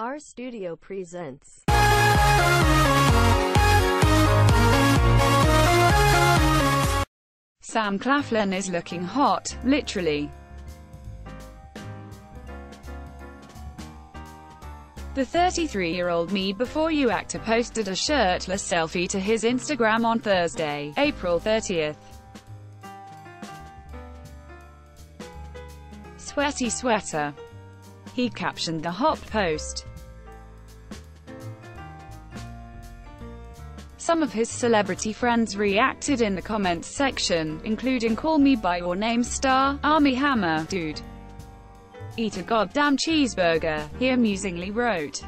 R Studio presents. Sam Claflin is looking hot, literally. The 33-year-old Me Before You actor posted a shirtless selfie to his Instagram on Thursday, April 30th. Sweaty sweater. He captioned the hot post. Some of his celebrity friends reacted in the comments section, including Call Me By Your Name star, Armie Hammer, Dude. Eat a goddamn cheeseburger, he amusingly wrote.